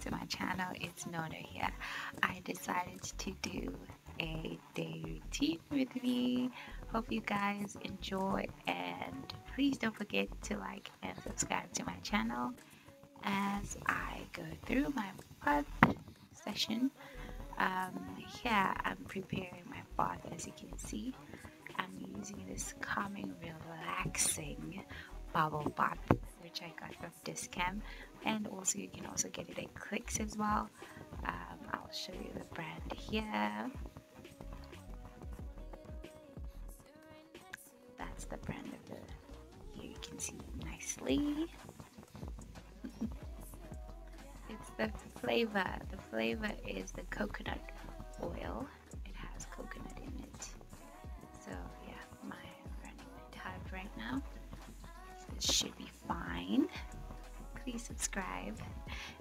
to my channel. It's Nono here. I decided to do a day routine with me. Hope you guys enjoy and please don't forget to like and subscribe to my channel as I go through my bath session. Um, here I'm preparing my bath as you can see. I'm using this calming, relaxing bubble bath which I got from Dis-Chem and also you can also get it at Clicks as well. Um, I'll show you the brand here. That's the brand of the here you can see nicely. It's the flavor the flavor is the coconut oil. It has coconut in it. So yeah my running my tub right now. This should be fine please subscribe.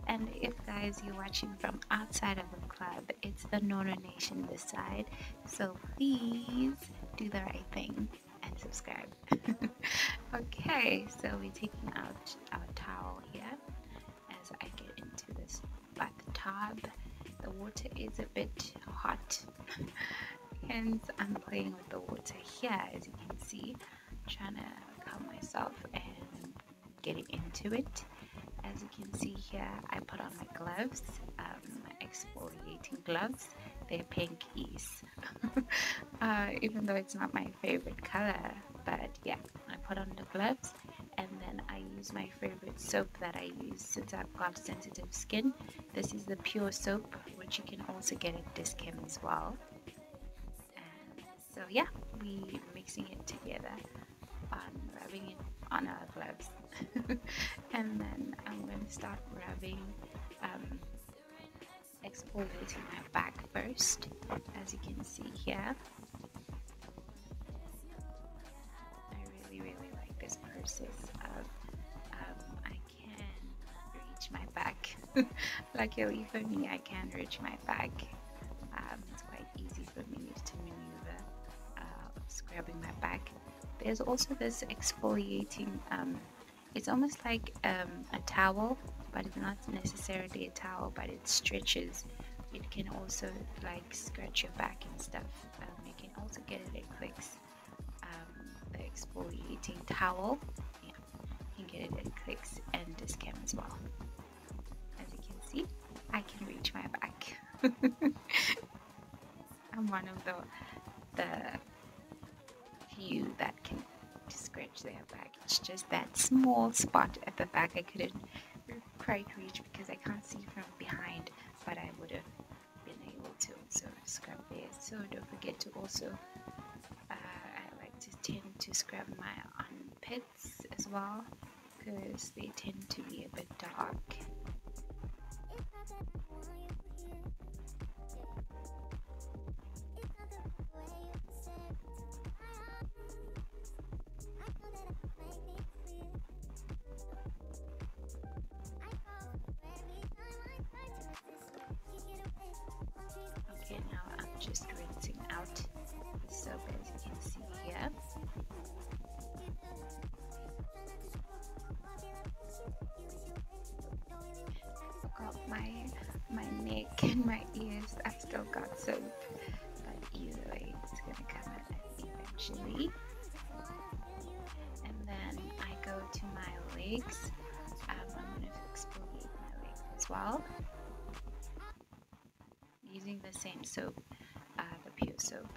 And if guys you're watching from outside of the club it's the Nono Nation this side. So please do the right thing and subscribe. Okay so we're taking out our towel here as I get into this bathtub. The water is a bit hot. Hence I'm playing with the water here as you can see. I'm trying to calm myself and getting into it as you can see here I put on my gloves um, exfoliating gloves. They're pinkies. Uh, even though it's not my favorite color but yeah I put on the gloves. And then I use my favorite soap that I use since I've got sensitive skin. This is the pure soap which you can also get at Dis-Chem as well. And so yeah we mixing it together on rubbing it on our gloves. And then I'm going to start rubbing um, exfoliating my back first as you can see here. I really really like this process of um, I can reach my back. Luckily for me I can reach my back. Um, it's quite easy for me to maneuver uh, scrubbing my back there's also this exfoliating um, it's almost like um, a towel but it's not necessarily a towel but it stretches. It can also like scratch your back and stuff. Um, you can also get it at clicks um, the exfoliating towel. Yeah you can get it at clicks and Dis-Chem as well. As you can see I can reach my back. I'm one of the the scratch back. It's just that small spot at the back I couldn't quite reach because I can't see from behind, but I would have been able to also scrub there. So don't forget to also, uh, I like to tend to scrub my armpits as well because they tend to be a bit dark. Still got soap, but either way, it's gonna come out eventually. And then I go to my legs. Um, I'm gonna exfoliate my legs as well using the same soap uh, the pure soap.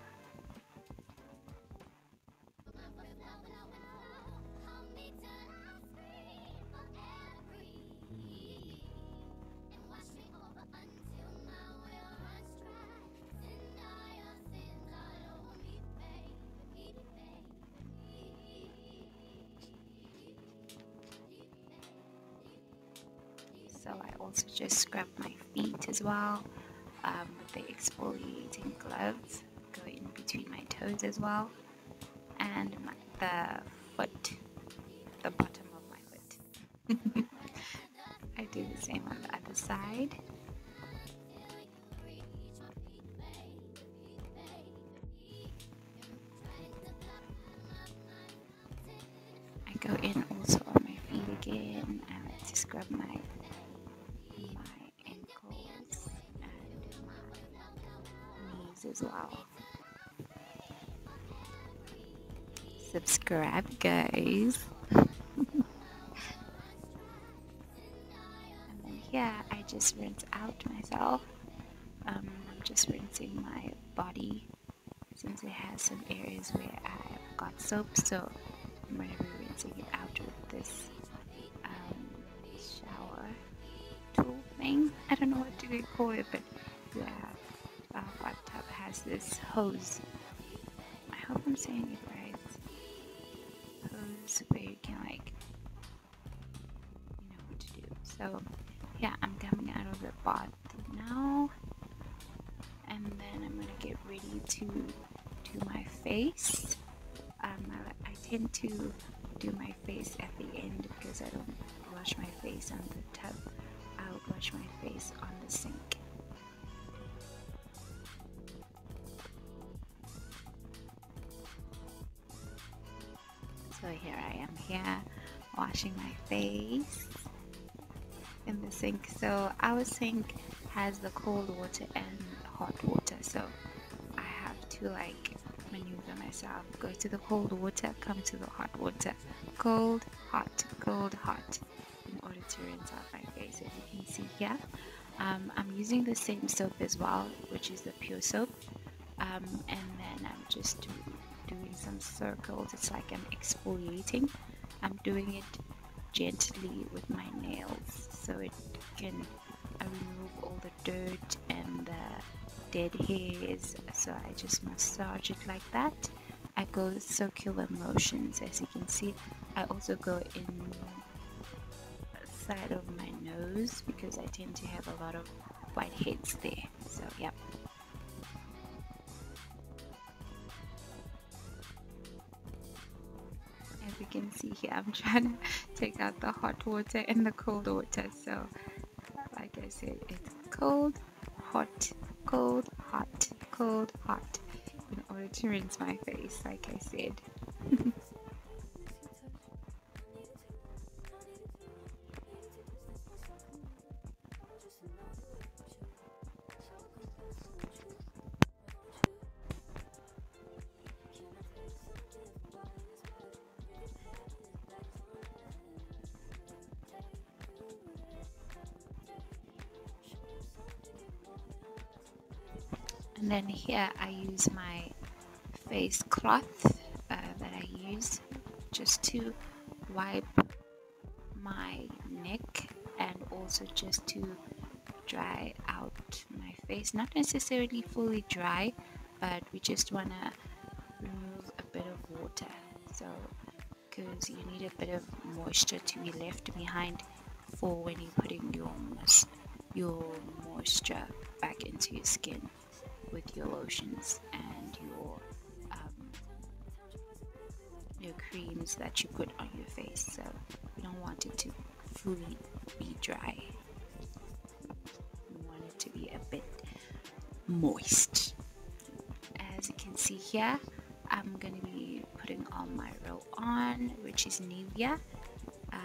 I also just scrub my feet as well um, with the exfoliating gloves go in between my toes as well and my, the foot the bottom of my foot. I do the same on the other side Subscribe, guys. and then here, I just rinse out myself. Um, I'm just rinsing my body since it has some areas where I've got soap, so I'm going to be rinsing it out with this um, shower tool thing. I don't know what to call it, but yeah, our bathtub has this hose. I hope I'm saying it like, you know what to do. So yeah, I'm coming out of the bath now, and then I'm gonna get ready to do my face. Um, I, I tend to do my face at the end because I don't wash my face on the tub. I would wash my face on the sink. Face in the sink. So our sink has the cold water and hot water. So I have to like maneuver myself. Go to the cold water, come to the hot water. Cold, hot, cold, hot. In order to rinse out my face, as you can see here. Um, I'm using the same soap as well, which is the pure soap. Um, and then I'm just doing some circles. It's like I'm exfoliating. I'm doing it gently with my nails so it can remove all the dirt and the dead hairs. So I just massage it like that. I go circular motions as you can see. I also go in side of my nose because I tend to have a lot of whiteheads there. So yep As you can see here, I'm trying to take out the hot water and the cold water. So, like I said, it's cold, hot, cold, hot, cold, hot in order to rinse my face, like I said. and then here I use my face cloth uh, that I use just to wipe my neck and also just to dry out my face. Not necessarily fully dry but we just want to remove a bit of water. So because you need a bit of moisture to be left behind for when you're putting your your moisture back into your skin with your lotions and your um, your creams that you put on your face so you don't want it to fully be dry. You want it to be a bit moist. As you can see here I'm going to be putting on my roll on which is Nivea. Uh,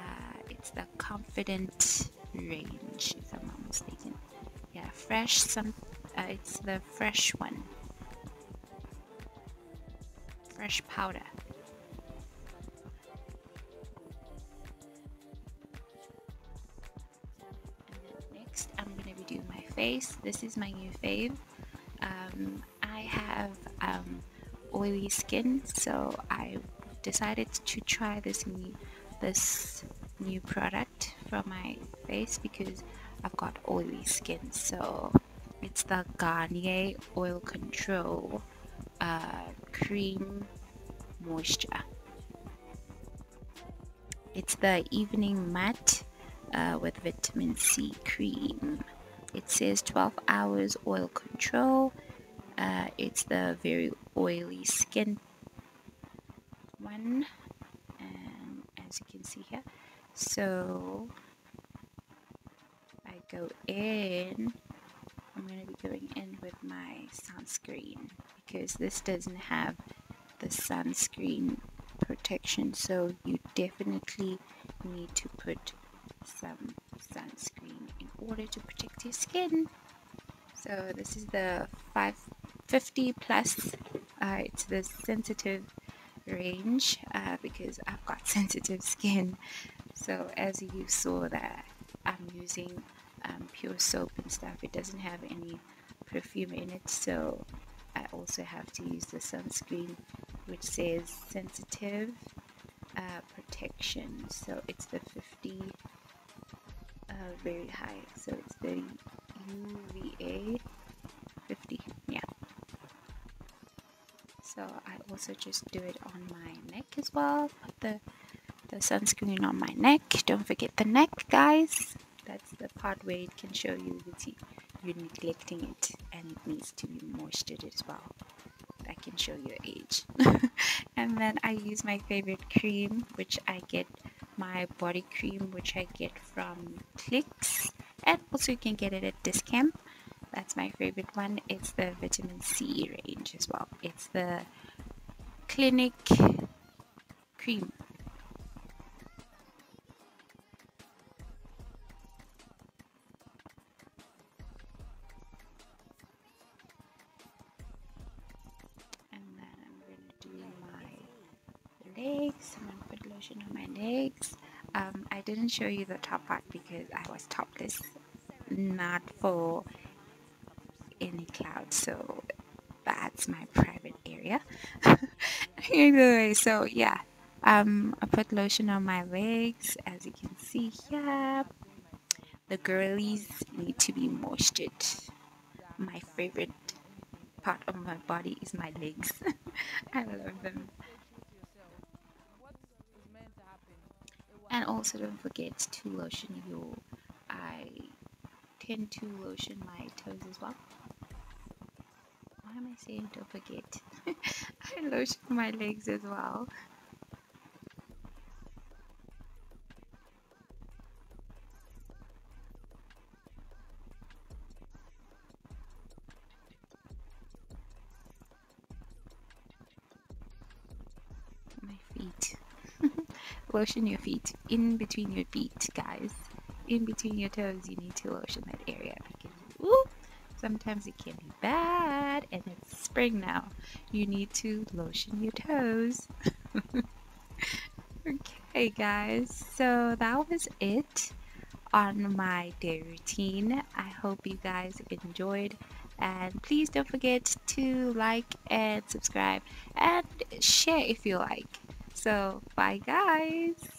it's the confident range if I'm not mistaken. Yeah fresh some it's the fresh one. Fresh powder. next, I'm to be doing my face. This is my new fave. Um, I have um, oily skin, so I decided to try this new this new product for my face because I've got oily skin. So it's the Garnier Oil Control uh, Cream Moisture. It's the Evening Matte uh, with Vitamin C Cream. It says 12 hours oil control. Uh, it's the very oily skin one. As you can see here, so I go in I'm going to be going in with my sunscreen because this doesn't have the sunscreen protection so you definitely need to put some sunscreen in order to protect your skin. So this is the 550 plus. Uh, it's the sensitive range uh, because I've got sensitive skin. So as you saw that I'm using um, pure soap and stuff, it doesn't have any perfume in it. So I also have to use the sunscreen which says sensitive uh, protection. So it's the 50 uh, very high. So it's the UVA 50. Yeah. So I also just do it on my neck as well. Put the the sunscreen on my neck. Don't forget the neck, guys. Part where it can show you that you're neglecting it and it needs to be moistured as well. That can show your age. and then I use my favorite cream, which I get my body cream, which I get from Clicks, and also you can get it at Discount. That's my favorite one. It's the vitamin C range as well. It's the Clinic cream. Legs. I'm to put lotion on my legs. Um, I didn't show you the top part because I was topless, not for any cloud, so that's my private area. anyway, so yeah, um, I put lotion on my legs, as you can see here. The girlies need to be moistured. My favorite part of my body is my legs. I love them. And also don't forget to lotion your I tend to lotion my toes as well. Why am I saying don't forget? I lotion my legs as well. Lotion your feet in between your feet, guys. In between your toes, you need to lotion that area because ooh, sometimes it can be bad. And it's spring now. You need to lotion your toes. okay, guys. So that was it on my day routine. I hope you guys enjoyed. And please don't forget to like and subscribe and share if you like. So, bye guys.